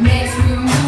Makes me